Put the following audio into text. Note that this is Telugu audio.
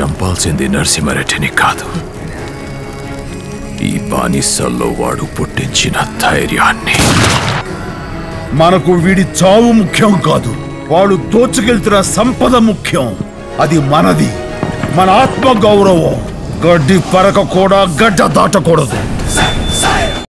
చంపాల్సింది నరసింహారెడ్డిని కాదు. ఈ బానిసల్లో వాడు పుట్టించిన ధైర్యాన్ని. మనకు వీడి చావు ముఖ్యం కాదు. వాడు దోచుకెళ్తున్న సంపద ముఖ్యం. అది మనది. మన ఆత్మ గౌరవం గడ్డి పరక కూడా గడ్డ దాటకూడదు.